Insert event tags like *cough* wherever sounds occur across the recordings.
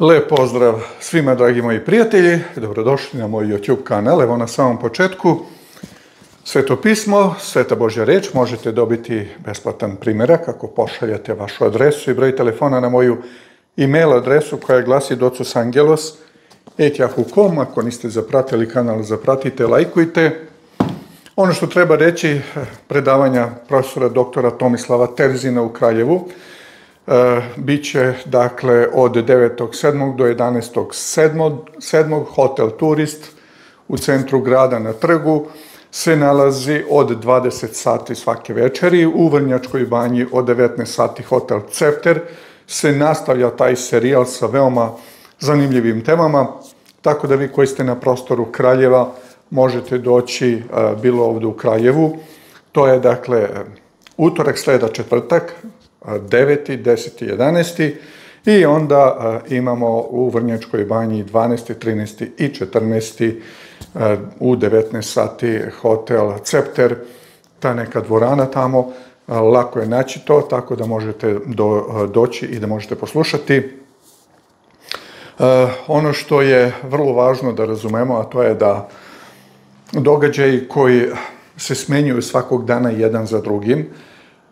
Lep pozdrav svima, dragi moji prijatelji. Dobrodošli na moj YouTube kanal. Evo na samom početku Sveto pismo, Sveta Božja reč. Možete dobiti besplatan primjerak ako pošaljete vašu adresu i broj telefona na moju e-mail adresu koja glasi docusangelos.com. Ako niste zapratili kanal, zapratite, lajkujte. Ono što treba reći, predavanja profesora doktora Tomislava Terzina u Kraljevu, E, Biće, dakle, od 9.7. do 11.7. hotel Turist u centru grada na trgu se nalazi od 20 sati svake večeri. U Vrnjačkoj banji od 19 sati hotel Cefter se nastavlja taj serijal sa veoma zanimljivim temama, tako da vi koji ste na prostoru Kraljeva možete doći e, bilo ovdje u Kraljevu. To je, dakle, utorak, sleda, četvrtak, 9. 10. 11. I onda imamo u Vrnjačkoj banji 12. 13. i 14. u 19 sati hotel Cepter, ta neka dvorana tamo, lako je naći to, tako da možete do, doći i da možete poslušati. Ono što je vrlo važno da razumemo, a to je da događaji koji se smenjuju svakog dana jedan za drugim,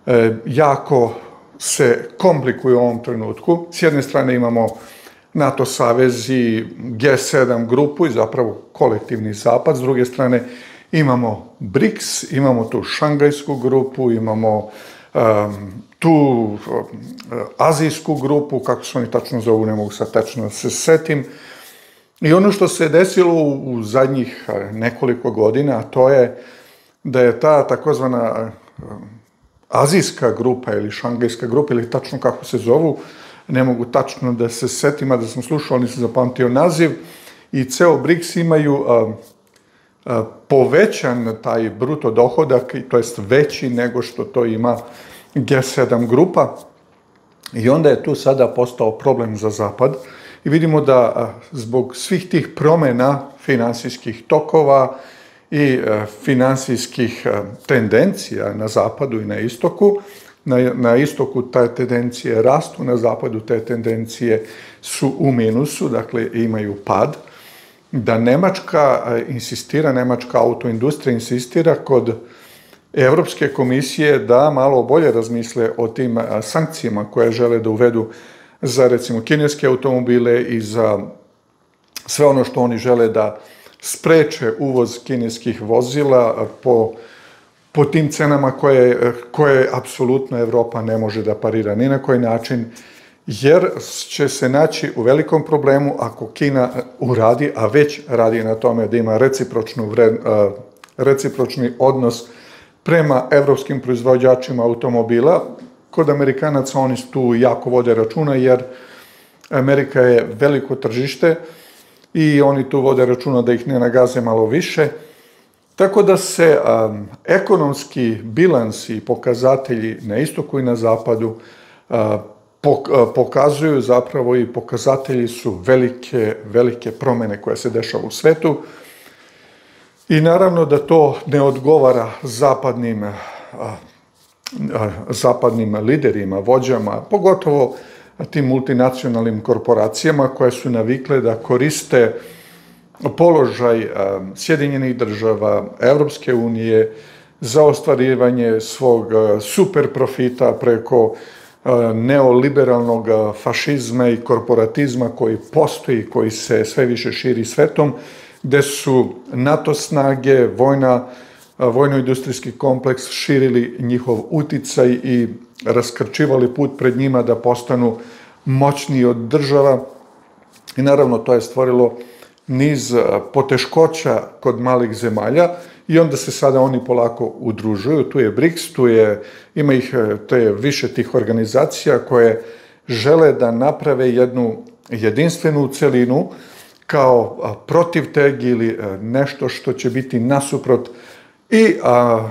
e, jako se komplikuju u ovom trenutku. S jedne strane imamo NATO savez i G7 grupu i zapravo kolektivni zapad, s druge strane imamo BRICS, imamo tu Šangajsku grupu, imamo um, tu um, azijsku grupu, kako se oni tačno zovu, ne mogu sad tačno da se setim. I ono što se desilo u, u zadnjih nekoliko godina, to je da je ta takozvana um, azijska grupa ili šangajska grupa ili tačno kako se zovu, ne mogu tačno da se setim, a da sam slušao, ali nisam zapamtio naziv, i ceo BRICS imaju a, a, povećan taj bruto dohodak, to jest veći nego što to ima G7 grupa, i onda je tu sada postao problem za Zapad, i vidimo da a, zbog svih tih promjena finansijskih tokova, i e, finansijskih e, tendencija na zapadu i na istoku. Na, na istoku te tendencije rastu, na zapadu te tendencije su u minusu, dakle imaju pad. Da Nemačka e, insistira, Nemačka autoindustrija insistira kod Evropske komisije da malo bolje razmisle o tim sankcijama koje žele da uvedu za recimo kineske automobile i za sve ono što oni žele da spreče uvoz kineskih vozila po, po tim cenama koje, koje apsolutno Evropa ne može da parira ni na koji način, jer će se naći u velikom problemu ako Kina uradi, a već radi na tome da ima recipročnu vred, recipročni odnos prema evropskim proizvođačima automobila. Kod Amerikanaca oni tu jako vode računa, jer Amerika je veliko tržište, i oni tu vode računa da ih ne nagaze malo više. Tako da se um, ekonomski bilansi i pokazatelji na istoku i na zapadu uh, pok, uh, pokazuju zapravo i pokazatelji su velike, velike promene koje se dešava u svetu. I naravno da to ne odgovara zapadnim, uh, uh zapadnim liderima, vođama, pogotovo uh, tim multinacionalnim korporacijama koje su navikle da koriste položaj Sjedinjenih država, Evropske unije za ostvarivanje svog super profita preko neoliberalnog fašizma i korporatizma koji postoji, koji se sve više širi svetom, gde su NATO snage, vojna, vojno-industrijski kompleks širili njihov uticaj i raskrčivali put pred njima da postanu moćniji od država i naravno to je stvorilo niz poteškoća kod malih zemalja i onda se sada oni polako udružuju. Tu je BRICS, tu je, ima ih, e, to je više tih organizacija koje žele da naprave jednu jedinstvenu celinu kao protiv teg ili e, nešto što će biti nasuprot i a,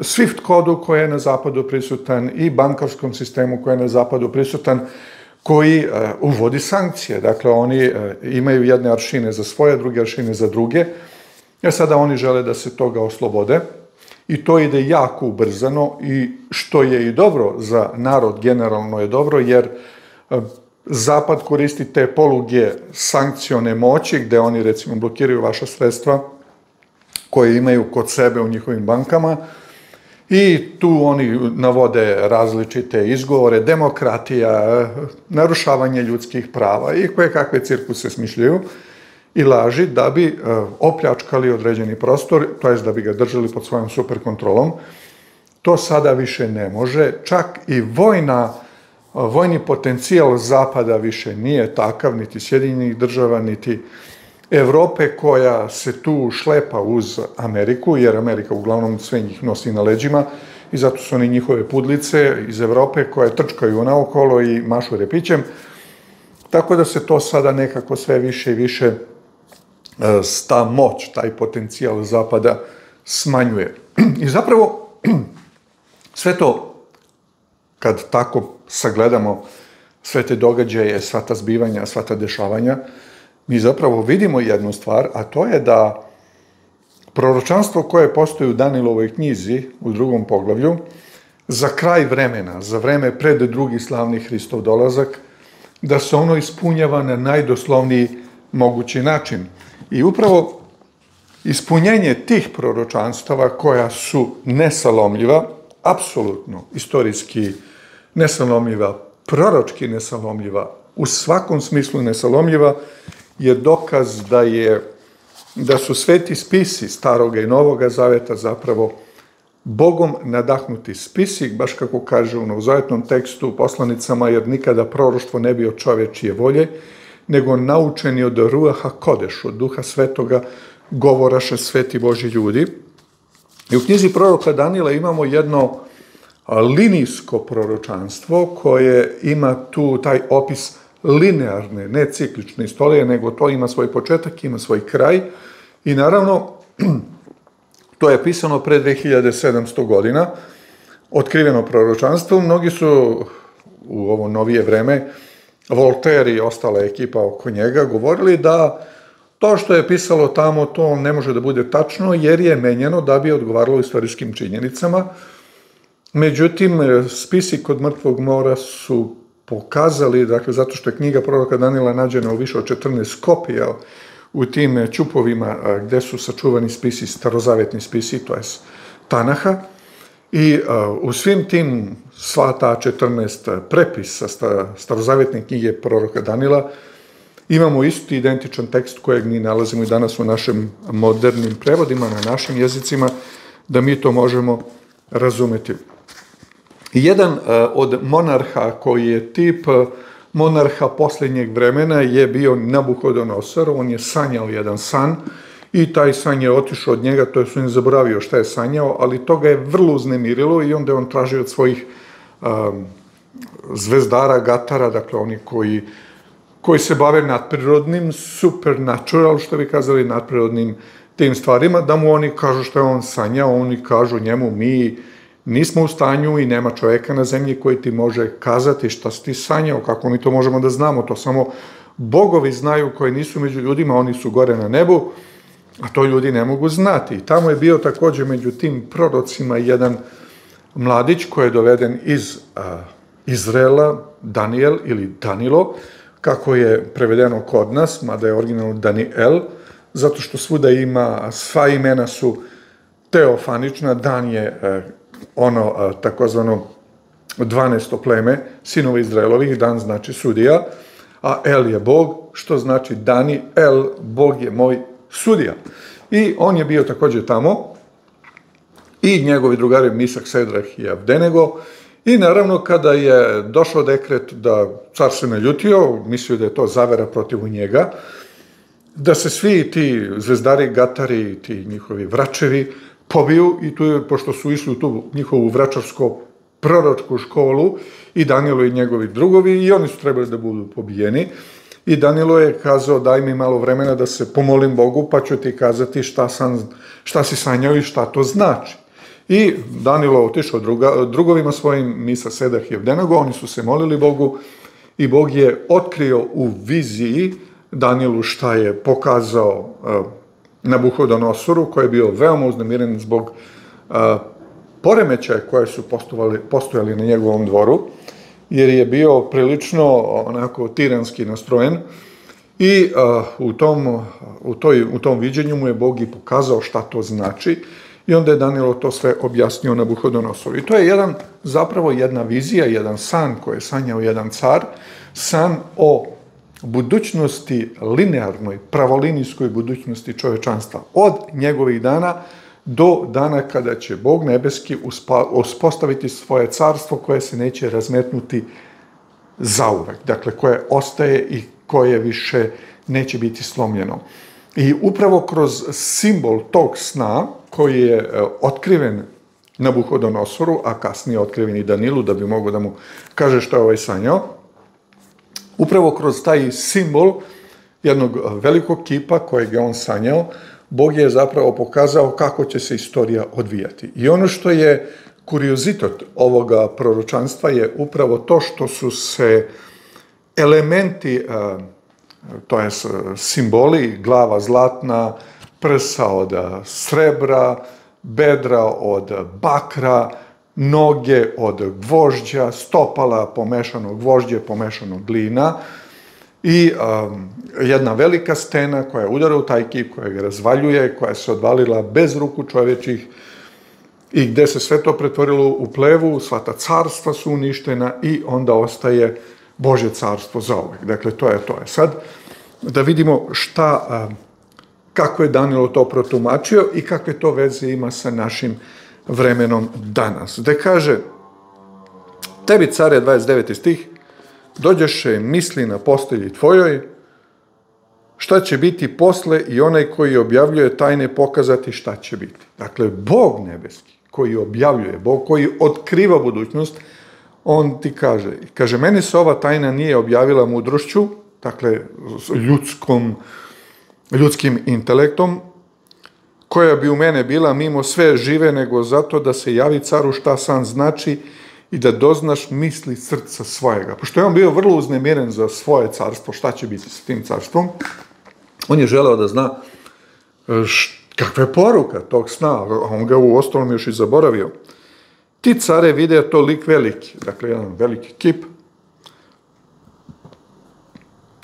SWIFT kodu koji je na zapadu prisutan i bankarskom sistemu koji je na zapadu prisutan, koji uh, uvodi sankcije. Dakle, oni uh, imaju jedne aršine za svoje, druge aršine za druge. Ja sada oni žele da se toga oslobode i to ide jako ubrzano i što je i dobro za narod, generalno je dobro, jer uh, Zapad koristi te poluge sankcione moći, gde oni recimo blokiraju vaša sredstva koje imaju kod sebe u njihovim bankama, I tu oni navode različite izgovore, demokratija, narušavanje ljudskih prava i koje kakve cirkuse smišljaju i laži da bi e, opljačkali određeni prostor, to jest da bi ga držali pod svojom superkontrolom. To sada više ne može. Čak i vojna, vojni potencijal Zapada više nije takav, niti Sjedinjenih država, niti Evrope koja se tu šlepa uz Ameriku, jer Amerika uglavnom sve njih nosi na leđima i zato su oni njihove pudlice iz Evrope koje trčkaju naokolo i mašu repićem. Tako da se to sada nekako sve više i više e, sta moć, taj potencijal zapada smanjuje. I zapravo *clears throat* sve to, kad tako sagledamo sve te događaje, sva ta zbivanja, sva ta dešavanja, mi zapravo vidimo jednu stvar, a to je da proročanstvo koje postoji u Danilovoj knjizi u drugom poglavlju, za kraj vremena, za vreme pred drugi slavni Hristov dolazak, da se ono ispunjava na najdoslovniji mogući način. I upravo ispunjenje tih proročanstava koja su nesalomljiva, apsolutno istorijski nesalomljiva, proročki nesalomljiva, u svakom smislu nesalomljiva, je dokaz da je da su sveti spisi staroga i novoga zaveta zapravo Bogom nadahnuti spisi, baš kako kaže ono u novozavetnom tekstu u poslanicama, jer nikada proroštvo ne bi od čovečije volje, nego naučeni od Ruaha Kodeš, od duha svetoga, govoraše sveti Boži ljudi. I u knjizi proroka Danila imamo jedno linijsko proročanstvo koje ima tu taj opis linearne, ne ciklične istorije, nego to ima svoj početak, ima svoj kraj. I naravno, *clears throat* to je pisano pre 2700 godina, otkriveno proročanstvo. Mnogi su u ovo novije vreme, Voltaire i ostala ekipa oko njega, govorili da to što je pisalo tamo, to ne može da bude tačno, jer je menjeno da bi odgovaralo istorijskim činjenicama. Međutim, spisi kod mrtvog mora su pokazali, dakle, zato što je knjiga proroka Danila nađena u više od 14 kopija u tim e, čupovima e, gde su sačuvani spisi, starozavetni spisi, to je Tanaha, i e, u svim tim sva ta 14 prepisa starozavetne knjige proroka Danila imamo isti identičan tekst kojeg mi nalazimo i danas u našim modernim prevodima, na našim jezicima, da mi to možemo razumeti. Jedan e, od monarha koji je tip e, monarha posljednjeg vremena je bio Nabuhodonosor, on je sanjao jedan san i taj san je otišao od njega, to je su zaboravio šta je sanjao, ali to ga je vrlo uznemirilo i onda on traži od svojih um, zvezdara, gatara, dakle oni koji, koji se bave nadprirodnim, supernatural, što bi kazali, nadprirodnim tim stvarima, da mu oni kažu što je on sanjao, oni kažu njemu, mi nismo u stanju i nema čovjeka na zemlji koji ti može kazati šta si ti sanjao, kako mi to možemo da znamo, to samo bogovi znaju koji nisu među ljudima, oni su gore na nebu, a to ljudi ne mogu znati. tamo je bio također među tim prorocima jedan mladić koji je doveden iz a, Izrela, Daniel ili Danilo, kako je prevedeno kod nas, mada je originalno Daniel, zato što svuda ima, sva imena su teofanična, Dan je e, ono takozvano 12. pleme sinova Izraelovih, dan znači sudija, a El je Bog, što znači Dani, El, Bog je moj sudija. I on je bio također tamo, i njegovi drugari Misak, Sedrah i Abdenego, i naravno kada je došao dekret da car se naljutio, mislio da je to zavera protiv njega, da se svi ti zvezdari, gatari, ti njihovi vračevi, pobiju i tu je, pošto su išli u tu njihovu vračarsko proročku školu i Danilo i njegovi drugovi i oni su trebali da budu pobijeni. I Danilo je kazao daj mi malo vremena da se pomolim Bogu pa ću ti kazati šta, sam, šta si sanjao i šta to znači. I Danilo otišao druga, drugovima svojim, Misa Sedah i Evdenago, oni su se molili Bogu i Bog je otkrio u viziji Danilu šta je pokazao e, Nabuhodonosoru, koji je bio veoma uznemiren zbog a, poremećaja koje su postojali, postojali na njegovom dvoru. jer je bio prilično onako tiranski nastrojen i a, u, tom, u, toj, u tom viđenju mu je Bog i pokazao šta to znači i onda je Danilo to sve objasnio na Buhodonosoru. I to je jedan, zapravo jedna vizija, jedan san koji je sanjao jedan car, san o budućnosti linearnoj, pravolinijskoj budućnosti čovečanstva. Od njegovih dana do dana kada će Bog nebeski uspostaviti svoje carstvo koje se neće razmetnuti zauvek. Dakle, koje ostaje i koje više neće biti slomljeno. I upravo kroz simbol tog sna, koji je e, otkriven na Buhodonosoru, a kasnije otkriven i Danilu, da bi mogo da mu kaže što je ovaj sanjao, upravo kroz taj simbol jednog e, velikog kipa kojeg je on sanjao, Bog je zapravo pokazao kako će se istorija odvijati. I ono što je kuriozitot ovoga proročanstva je upravo to što su se elementi, e, to je e, simboli, glava zlatna, prsa od srebra, bedra od bakra, noge od gvožđa, stopala pomešano gvožđe, pomešano glina i um, jedna velika stena koja udara u taj kip, koja ga razvaljuje, koja se odvalila bez ruku čovječih i gde se sve to pretvorilo u plevu, sva ta carstva su uništena i onda ostaje Bože carstvo za uvek. Dakle, to je to. Je. Sad, da vidimo šta, um, kako je Danilo to protumačio i kakve to veze ima sa našim vremenom danas. Da kaže, tebi care 29. stih, dođeše misli na postelji tvojoj, šta će biti posle i onaj koji objavljuje tajne pokazati šta će biti. Dakle, Bog nebeski koji objavljuje, Bog koji otkriva budućnost, on ti kaže, kaže, meni se ova tajna nije objavila mudrošću, dakle, ljudskom, ljudskim intelektom, koja bi u mene bila mimo sve žive, nego zato da se javi caru šta san znači i da doznaš misli srca svojega. Pošto je on bio vrlo uznemiren za svoje carstvo, šta će biti s tim carstvom, on je želeo da zna e, kakva je poruka tog sna, a on ga u ostalom još i zaboravio. Ti care vide to lik veliki, dakle jedan veliki kip,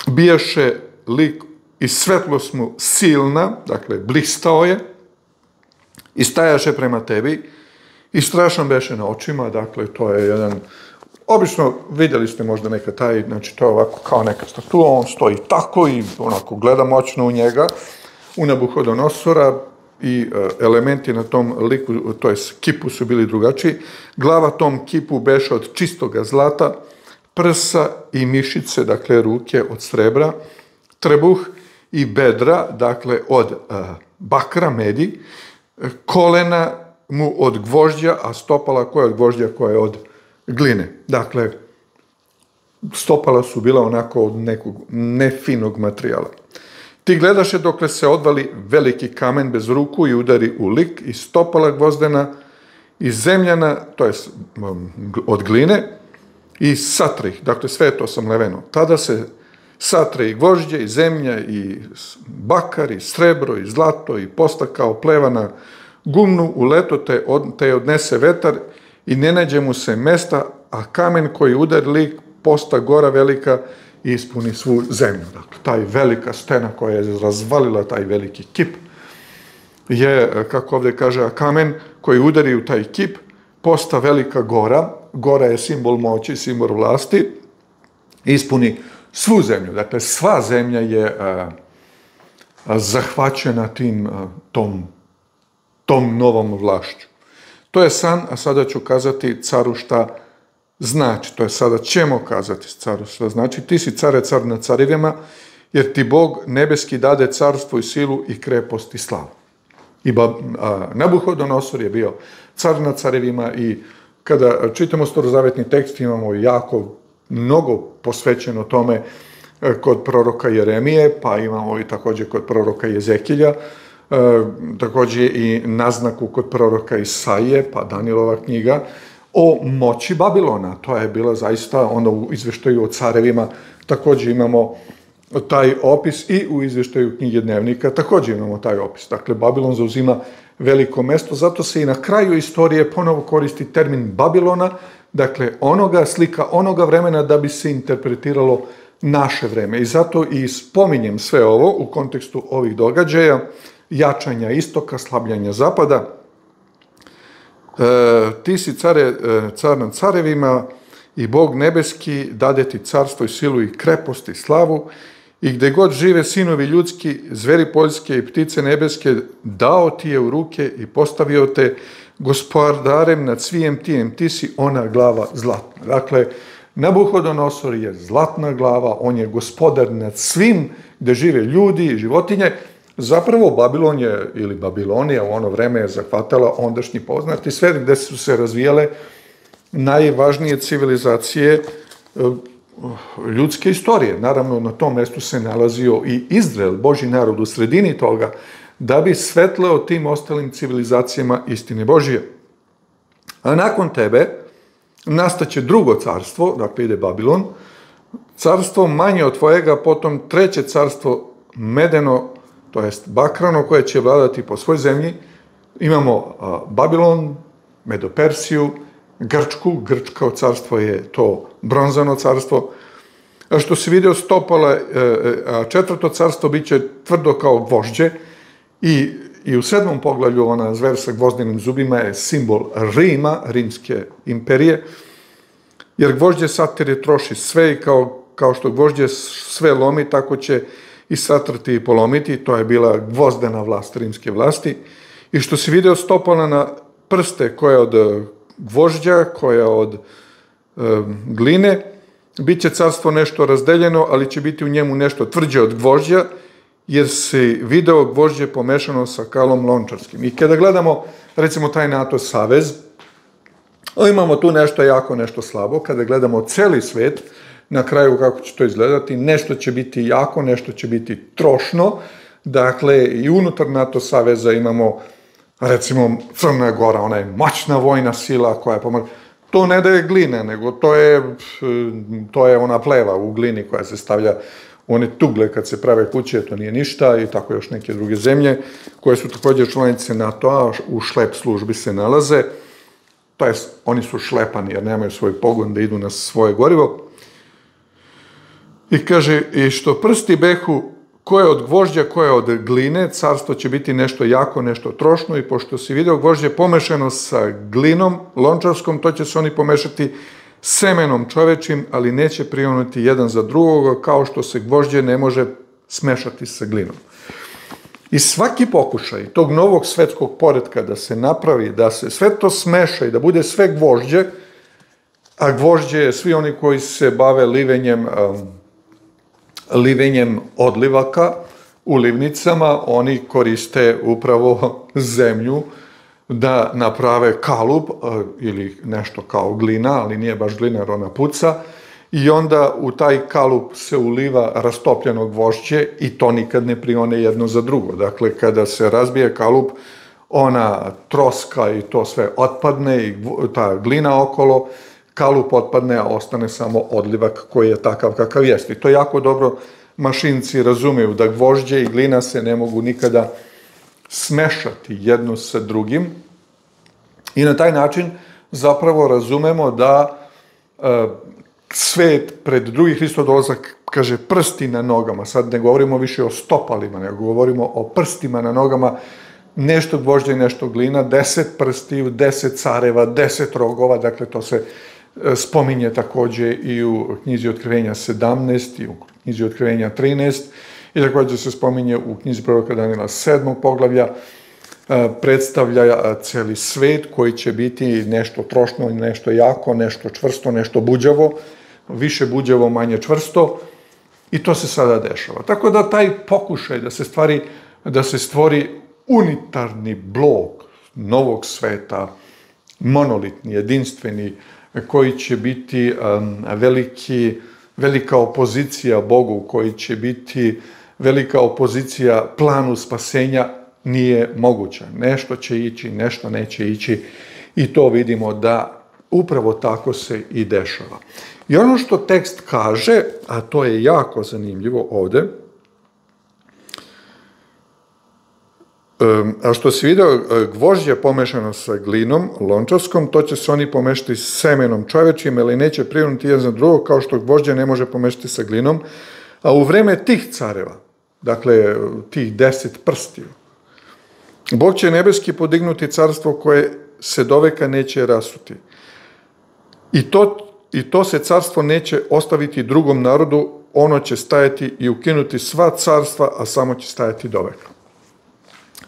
bijaše lik i svetlost mu silna, dakle blistao je, i stajaše prema tebi i strašan beše na očima, dakle, to je jedan, obično vidjeli ste možda neka taj, znači to je ovako kao neka statua, on stoji tako i onako gleda moćno u njega, u Nabuhodonosora i uh, elementi na tom liku, to je kipu su bili drugačiji, glava tom kipu beše od čistoga zlata, prsa i mišice, dakle ruke od srebra, trebuh i bedra, dakle od uh, bakra, medi, kolena mu od gvožđa, a stopala koja je od gvožđa, koja je od gline. Dakle, stopala su bila onako od nekog nefinog materijala. Ti gledaše dokle se odvali veliki kamen bez ruku i udari u lik i stopala gvozdena i zemljana, to je od gline, i satrih, dakle sve je to sam leveno. Tada se satre i gvožđe, i zemlja, i bakar, i srebro, i zlato, i posta kao plevana gumnu u leto te, od, te odnese vetar i ne nađe mu se mesta, a kamen koji udar lik posta gora velika i ispuni svu zemlju. Dakle, taj velika stena koja je razvalila taj veliki kip je, kako ovdje kaže, a kamen koji udari u taj kip posta velika gora, gora je simbol moći, simbol vlasti, ispuni svu zemlju. Dakle, sva zemlja je e, zahvaćena tim, e, tom, tom novom vlašću. To je san, a sada ću kazati caru šta znači. To je sada ćemo kazati caru šta znači. Ti si care car na carivima, jer ti Bog nebeski dade carstvo i silu i krepost i slavu. I Nabuhodonosor je bio car na carivima i kada čitamo starozavetni tekst imamo jako mnogo posvećeno tome e, kod proroka Jeremije, pa imamo i također kod proroka Jezekilja, e, također i naznaku kod proroka Isaije, pa Danilova knjiga, o moći Babilona. To je bila zaista onda u izveštaju o carevima, također imamo taj opis i u izveštaju knjige dnevnika također imamo taj opis. Dakle, Babilon zauzima veliko mesto, zato se i na kraju istorije ponovo koristi termin Babilona, dakle onoga slika, onoga vremena da bi se interpretiralo naše vreme. I zato i spominjem sve ovo u kontekstu ovih događaja, jačanja istoka, slabljanja zapada. E, ti si care, e, car nad carevima i Bog nebeski dade ti carstvo i silu i krepost i slavu i gde god žive sinovi ljudski, zveri poljske i ptice nebeske, dao ti je u ruke i postavio te gospodarem nad svijem tijem, ti si ona glava zlatna. Dakle, Nabuhodonosor je zlatna glava, on je gospodar nad svim gde žive ljudi i životinje. Zapravo Babilon je, ili Babilonija u ono vreme je zahvatala ondašnji poznati svet gde su se razvijale najvažnije civilizacije eh, ljudske istorije. Naravno, na tom mjestu se nalazio i Izrael, Boži narod u sredini toga, da bi svetleo tim ostalim civilizacijama istine Božije. A nakon tebe nastaće drugo carstvo, dakle ide Babilon, carstvo manje od tvojega, potom treće carstvo medeno, to jest bakrano, koje će vladati po svoj zemlji. Imamo Babilon, Medopersiju, Grčku, Grčko carstvo je to bronzano carstvo, a što se vidio stopala, e, e, četvrto carstvo bit će tvrdo kao gvožđe i, i u sedmom poglavlju ona zver sa gvozdenim zubima je simbol Rima, rimske imperije, jer gvožđe satire troši sve i kao, kao što gvožđe sve lomi, tako će i satrati i polomiti, to je bila gvozdena vlast rimske vlasti, i što se video stopala na prste koje od e, gvožđa, koja od e, gline, bit će carstvo nešto razdeljeno, ali će biti u njemu nešto tvrđe od gvožđa, jer se video gvožđe pomešano sa kalom lončarskim. I kada gledamo, recimo, taj NATO savez, imamo tu nešto jako, nešto slabo. Kada gledamo celi svet, na kraju kako će to izgledati, nešto će biti jako, nešto će biti trošno. Dakle, i unutar NATO saveza imamo recimo Crna Gora, ona je moćna vojna sila koja je pomogla. To ne da je glina, nego to je, to je ona pleva u glini koja se stavlja one tugle kad se prave kuće, to nije ništa i tako još neke druge zemlje koje su također članice NATO-a, u šlep službi se nalaze. To je, oni su šlepani jer nemaju svoj pogon da idu na svoje gorivo. I kaže, i što prsti behu ko je od gvožđa, ko je od gline, carstvo će biti nešto jako, nešto trošno i pošto si video gvožđe pomešano sa glinom lončarskom, to će se oni pomešati semenom čovečim, ali neće prionuti jedan za drugog, kao što se gvožđe ne može smešati sa glinom. I svaki pokušaj tog novog svetskog poredka da se napravi, da se sve to smeša i da bude sve gvožđe, a gvožđe je svi oni koji se bave livenjem um, livenjem odlivaka u livnicama, oni koriste upravo *laughs* zemlju da naprave kalup e, ili nešto kao glina, ali nije baš glina jer ona puca, i onda u taj kalup se uliva rastopljeno gvošće i to nikad ne prione jedno za drugo. Dakle, kada se razbije kalup, ona troska i to sve otpadne i ta glina okolo, kalup otpadne, a ostane samo odlivak koji je takav kakav jeste. I to jako dobro mašinci razumeju da gvožđe i glina se ne mogu nikada smešati jedno sa drugim. I na taj način zapravo razumemo da e, svet pred drugi Hristo dolazak kaže prsti na nogama. Sad ne govorimo više o stopalima, nego govorimo o prstima na nogama nešto gvožđa i nešto glina, deset prstiju, deset careva, deset rogova, dakle to se e, spominje takođe i u knjizi otkrivenja 17 i u knjizi otkrivenja 13 i također se spominje u knjizi proroka Danila 7. poglavlja, e, predstavlja e, celi svet koji će biti nešto trošno, nešto jako, nešto čvrsto, nešto buđavo, više buđavo, manje čvrsto i to se sada dešava. Tako da taj pokušaj da se stvari, da se stvori unitarni blok novog sveta, monolitni, jedinstveni, koji će biti um, veliki, velika opozicija Bogu, koji će biti velika opozicija planu spasenja, nije moguća. Nešto će ići, nešto neće ići i to vidimo da upravo tako se i dešava. I ono što tekst kaže, a to je jako zanimljivo ovde, A što si video e, gvožđe pomešano sa glinom, lončarskom, to će se oni pomešati semenom čovečim, ali neće prijunuti jedan za drugo, kao što gvožđe ne može pomešati sa glinom. A u vreme tih careva, dakle, tih deset prstiju, Bog će nebeski podignuti carstvo koje se doveka neće rasuti. I to, I to se carstvo neće ostaviti drugom narodu, ono će stajati i ukinuti sva carstva, a samo će stajati doveka.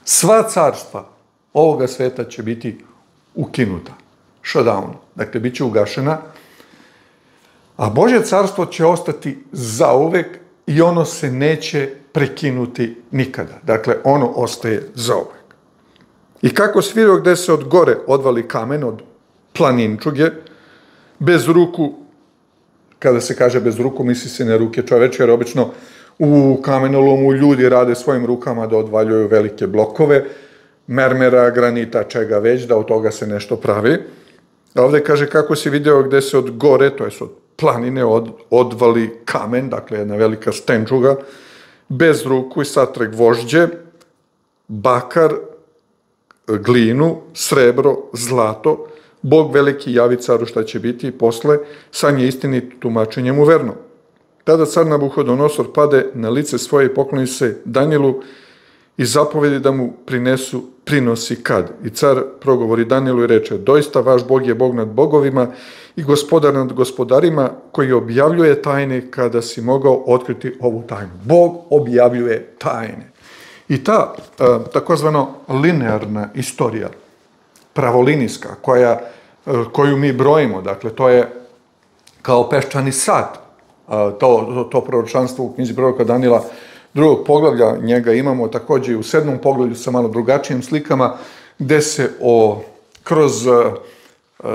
Sva carstva ovoga sveta će biti ukinuta. Shutdown. Dakle, bit će ugašena. A Božje carstvo će ostati zauvek i ono se neće prekinuti nikada. Dakle, ono ostaje zauvek. I kako svirao gde se od gore odvali kamen od planinčuge, bez ruku, kada se kaže bez ruku, misli se na ruke čoveče, jer obično u kamenolomu ljudi rade svojim rukama da odvaljuju velike blokove, mermera, granita, čega već, da od toga se nešto pravi. A ovde kaže kako si video gde se od gore, to je od planine, od, odvali kamen, dakle jedna velika stenčuga, bez ruku i satreg vožđe, bakar, glinu, srebro, zlato, Bog veliki javi caru šta će biti posle, san je istinit tumačenjem u verno. Tada car Nabuhodonosor pade na lice svoje i pokloni se Danilu i zapovedi da mu prinesu prinosi kad. I car progovori Danilu i reče, doista vaš Bog je Bog nad bogovima i gospodar nad gospodarima koji objavljuje tajne kada si mogao otkriti ovu tajnu. Bog objavljuje tajne. I ta e, takozvano linearna istorija, pravolinijska, koja, e, koju mi brojimo, dakle, to je kao peščani sat, to, to, to proročanstvo u knjizi proroka Danila, drugog poglavlja njega imamo također i u sedmom poglavlju sa malo drugačijim slikama, gde se o, kroz e,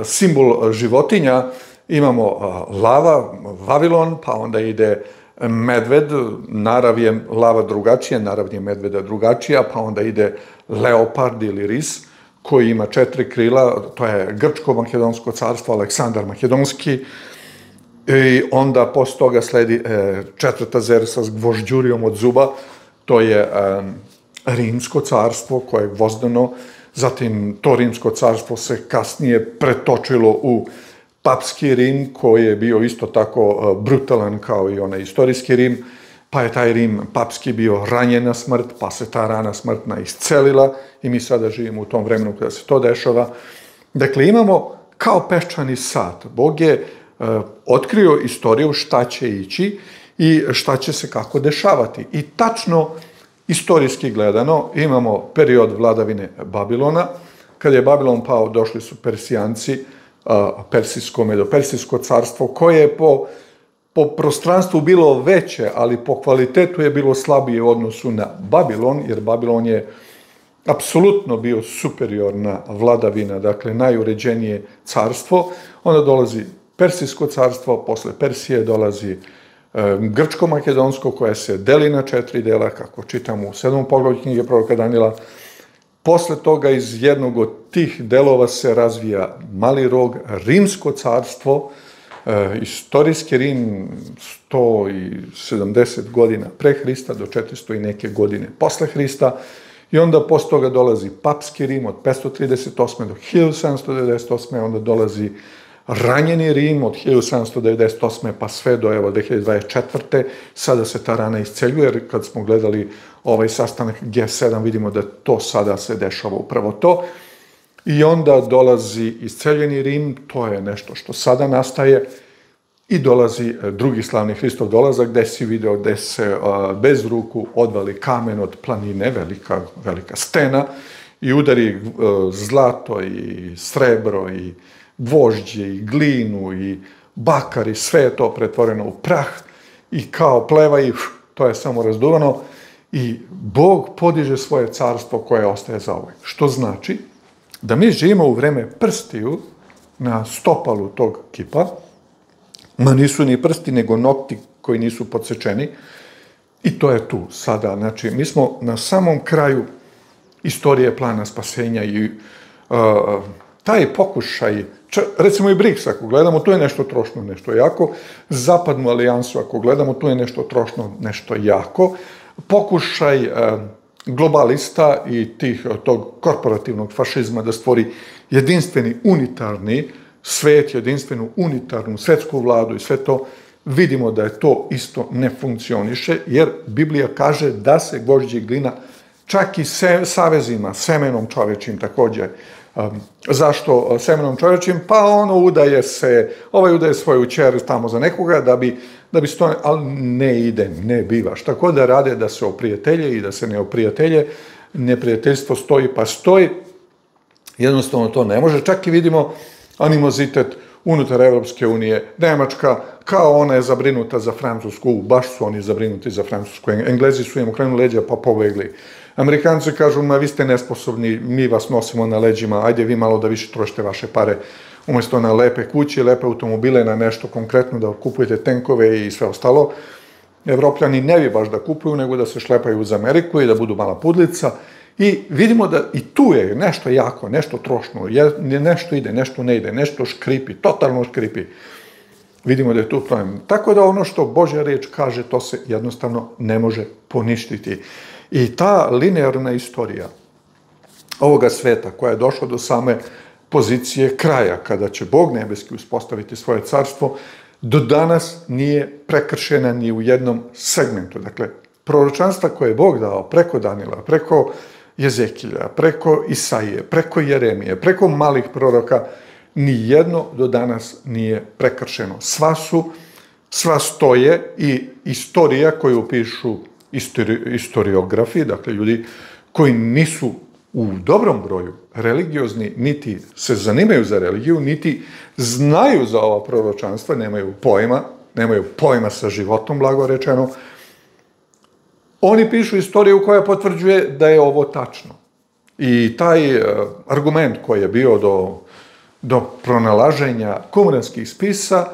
simbol životinja. Imamo lava, Vavilon, pa onda ide medved, narav je lava drugačije, narav je medveda drugačija, pa onda ide leopard ili ris, koji ima četiri krila, to je Grčko-Makedonsko carstvo, Aleksandar Makedonski, i onda posle toga sledi e, četvrta zersa s gvožđurijom od zuba, to je e, Rimsko carstvo koje je gvozdeno, zatim to Rimsko carstvo se kasnije pretočilo u papski Rim, koji je bio isto tako e, brutalan kao i onaj istorijski Rim, pa je taj Rim papski bio ranjen na smrt, pa se ta rana smrtna iscelila i mi sada živimo u tom vremenu kada se to dešava. Dakle, imamo kao peščani sat. Bog je uh, otkrio istoriju šta će ići i šta će se kako dešavati. I tačno, istorijski gledano, imamo period vladavine Babilona. Kad je Babilon pao, došli su Persijanci, persijsko, medopersijsko carstvo, koje je po, po prostranstvu bilo veće, ali po kvalitetu je bilo slabije u odnosu na Babilon, jer Babilon je apsolutno bio superiorna vladavina, dakle najuređenije carstvo. Onda dolazi Persijsko carstvo, posle Persije dolazi e, Grčko-Makedonsko, koje se deli na četiri dela, kako čitamo u sedmom pogledu knjige proroka Danila, Posle toga iz jednog od tih delova se razvija Mali rog, Rimsko carstvo, e, istorijski Rim 170 godina pre Hrista do 400 i neke godine posle Hrista i onda posle toga dolazi Papski Rim od 538. do 1798. onda dolazi ranjeni Rim od 1798. pa sve do evo 2024. Sada se ta rana isceljuje, jer kad smo gledali ovaj sastanak G7 vidimo da to sada se dešava upravo to. I onda dolazi isceljeni Rim, to je nešto što sada nastaje, i dolazi eh, drugi slavni Hristov dolazak, gde si video gde se eh, bez ruku odvali kamen od planine, velika, velika stena, i udari e, zlato i srebro i gvožđe i glinu i bakar i sve je to pretvoreno u prah i kao pleva i to je samo razduvano i Bog podiže svoje carstvo koje ostaje za ovaj. Što znači da mi živimo u vreme prstiju na stopalu tog kipa, ma nisu ni prsti, nego nokti koji nisu podsečeni, i to je tu sada. Znači, mi smo na samom kraju istorije plana spasenja i uh, taj pokušaj Če, recimo i BRICS, ako gledamo, to je nešto trošno, nešto jako. Zapadnu alijansu, ako gledamo, to je nešto trošno, nešto jako. Pokušaj e, globalista i tih, eh, tog korporativnog fašizma da stvori jedinstveni unitarni svet, jedinstvenu unitarnu svetsku vladu i sve to, vidimo da je to isto ne funkcioniše, jer Biblija kaže da se gvožđe glina čak i se, savezima, semenom čovečim također. Um, zašto e, semenom Čovječim? Pa ono udaje se, ovaj udaje svoju čer tamo za nekoga da bi, da bi stoje, ali ne ide, ne biva. Šta god da rade da se oprijatelje i da se ne oprijatelje, neprijateljstvo stoji pa stoji, jednostavno to ne može. Čak i vidimo animozitet unutar Evropske unije. Nemačka, kao ona je zabrinuta za Francusku, baš su oni zabrinuti za Francusku. Englezi su im okrenuli leđa pa pobegli. Amerikanci kažu, ma vi ste nesposobni, mi vas nosimo na leđima, ajde vi malo da više trošite vaše pare umjesto na lepe kuće, lepe automobile, na nešto konkretno, da kupujete tenkove i sve ostalo. Evropljani ne bi baš da kupuju, nego da se šlepaju uz Ameriku i da budu mala pudlica. I vidimo da i tu je nešto jako, nešto trošno, nešto ide, nešto ne ide, nešto škripi, totalno škripi. Vidimo da je tu problem. Tako da ono što Božja reč kaže, to se jednostavno ne može poništiti. I ta linearna istorija ovoga sveta koja je došla do same pozicije kraja, kada će Bog nebeski uspostaviti svoje carstvo, do danas nije prekršena ni u jednom segmentu. Dakle, proročanstva koje je Bog dao preko Danila, preko Jezekilja, preko Isaije, preko Jeremije, preko malih proroka, ni jedno do danas nije prekršeno. Sva su, sva stoje i istorija koju pišu istori, istoriografi, dakle ljudi koji nisu u dobrom broju religiozni, niti se zanimaju za religiju, niti znaju za ova proročanstva, nemaju pojma, nemaju pojma sa životom, blago rečeno, oni pišu istoriju koja potvrđuje da je ovo tačno. I taj uh, argument koji je bio do, do pronalaženja kumranskih spisa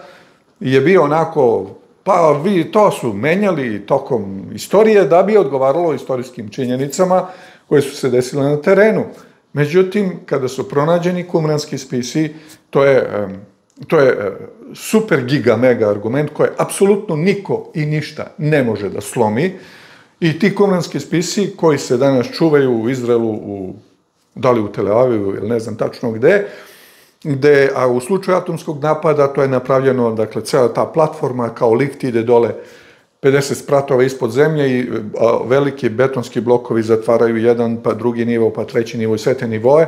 je bio onako, pa vi to su menjali tokom istorije da bi odgovaralo istorijskim činjenicama koje su se desile na terenu. Međutim, kada su pronađeni kumranski spisi, to je, to je super giga mega argument koje apsolutno niko i ništa ne može da slomi. I ti kumranski spisi koji se danas čuvaju u Izraelu, u, da li u Tel Avivu ili ne znam tačno gde, gde, a u slučaju atomskog napada to je napravljeno, dakle, cela ta platforma kao lift ide dole 50 spratova ispod zemlje i a, veliki betonski blokovi zatvaraju jedan, pa drugi nivo, pa treći nivo i sve te nivoje,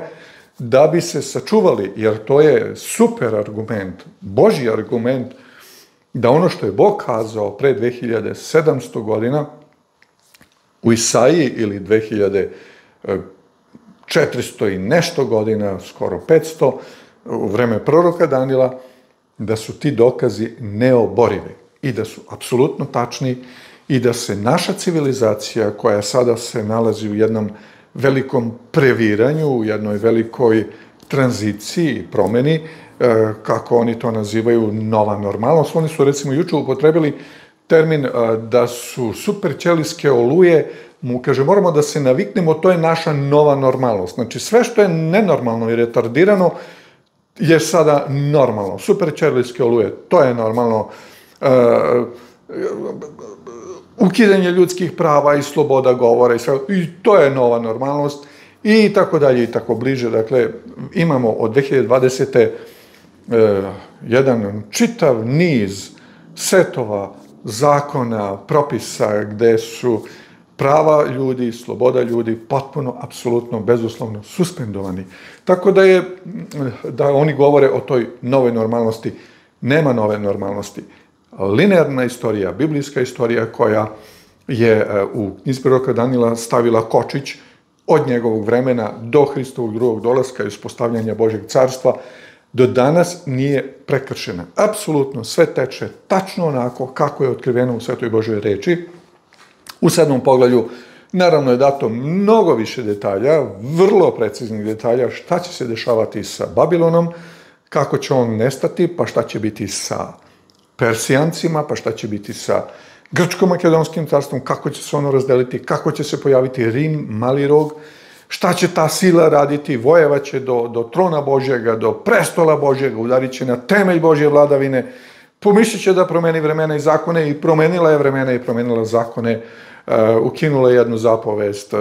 da bi se sačuvali, jer to je super argument, božji argument, da ono što je Bog kazao pre 2700 godina, u Isaiji ili 2400 e, i nešto godina, skoro 500, u vreme proroka Danila, da su ti dokazi neoborivi i da su apsolutno tačni i da se naša civilizacija koja sada se nalazi u jednom velikom previranju, u jednoj velikoj tranziciji, promeni, e, kako oni to nazivaju, nova normalnost. Oni su recimo juče upotrebili termin e, da su superćelijske oluje, mu kaže, moramo da se naviknemo, to je naša nova normalnost. Znači, sve što je nenormalno i retardirano je sada normalno. Superćelijske oluje, to je normalno. Uh, ukidanje ljudskih prava i sloboda govora i sve, i to je nova normalnost i tako dalje i tako bliže. Dakle, imamo od 2020. E, jedan čitav niz setova zakona, propisa gde su prava ljudi, sloboda ljudi potpuno, apsolutno, bezuslovno suspendovani. Tako da je, mm, da oni govore o toj novoj normalnosti, nema nove normalnosti. Linearna istorija, biblijska istorija koja je eh, u Inspiroka Danila stavila kočić od njegovog vremena do Hristovog drugog dolaska i uspostavljanja Božeg carstva, do danas nije prekršena. Apsolutno sve teče tačno onako kako je otkriveno u Svetoj Božoj reči. U sedmom poglavlju naravno je dato mnogo više detalja, vrlo preciznih detalja šta će se dešavati sa Babilonom, kako će on nestati, pa šta će biti sa Persijancima, pa šta će biti sa Grčko-makedonskim carstvom, kako će se ono razdeliti, kako će se pojaviti Rim, Mali rog, šta će ta sila raditi, vojevaće do, do trona Božjega, do prestola Božjega, udarit će na temelj Božje vladavine, pomišljit će da promeni vremena i zakone i promenila je vremena i promenila zakone e, ukinula jednu zapovest, e,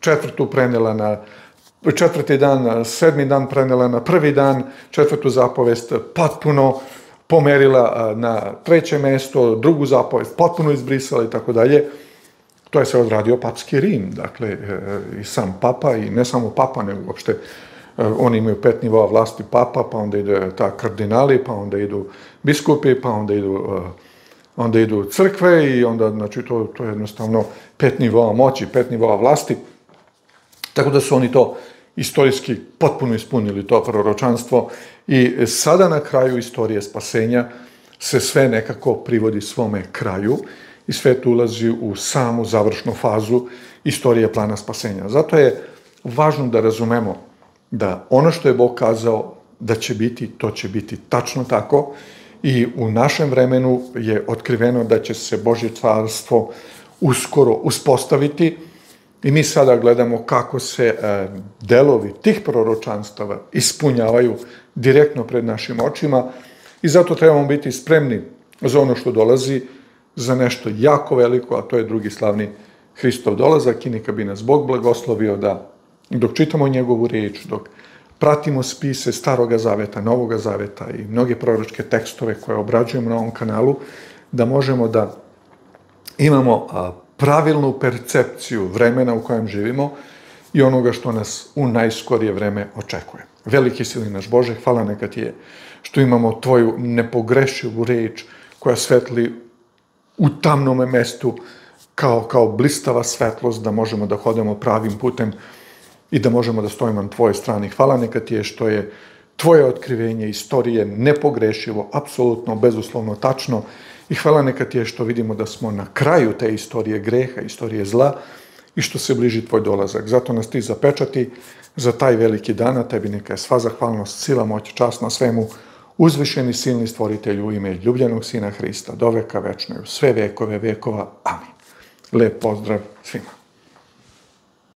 četvrtu prenela na četvrti dan, e, sedmi dan prenela na prvi dan, četvrtu zapovest potpuno pomerila na treće mesto, drugu zapovest potpuno izbrisala i tako dalje. To je se odradio papski Rim, dakle, i sam papa, i ne samo papa, nego uopšte uh, Eh, oni imaju pet nivoa vlasti papa, pa onda ide ta kardinali, pa onda idu biskupi, pa onda idu, eh, onda idu crkve i onda, znači, to, to je jednostavno pet nivoa moći, pet nivoa vlasti. Tako da su oni to istorijski potpuno ispunili to proročanstvo i sada na kraju istorije spasenja se sve nekako privodi svome kraju i svet ulazi u samu završnu fazu istorije plana spasenja. Zato je važno da razumemo da ono što je Bog kazao da će biti, to će biti tačno tako. I u našem vremenu je otkriveno da će se Božje carstvo uskoro uspostaviti. I mi sada gledamo kako se e, delovi tih proročanstava ispunjavaju direktno pred našim očima. I zato trebamo biti spremni za ono što dolazi, za nešto jako veliko, a to je drugi slavni Hristov dolazak i neka bi nas Bog blagoslovio da dok čitamo njegovu riječ, dok pratimo spise Staroga Zaveta, Novoga Zaveta i mnoge proročke tekstove koje obrađujemo na ovom kanalu, da možemo da imamo pravilnu percepciju vremena u kojem živimo i onoga što nas u najskorije vreme očekuje. Veliki sili naš Bože, hvala neka ti je što imamo tvoju nepogrešivu reč koja svetli u tamnom mestu kao, kao blistava svetlost da možemo da hodemo pravim putem i da možemo da stojimo na tvojoj strani. Hvala neka ti je što je tvoje otkrivenje istorije nepogrešivo, apsolutno, bezuslovno, tačno i hvala neka ti je što vidimo da smo na kraju te istorije greha, istorije zla i što se bliži tvoj dolazak. Zato nas ti zapečati za taj veliki dan, a tebi neka je sva zahvalnost, sila, moć, čast na svemu, uzvišeni silni stvoritelj u ime ljubljenog Sina Hrista, do veka večnoj, sve vekove vekova. Amin. Lep pozdrav svima.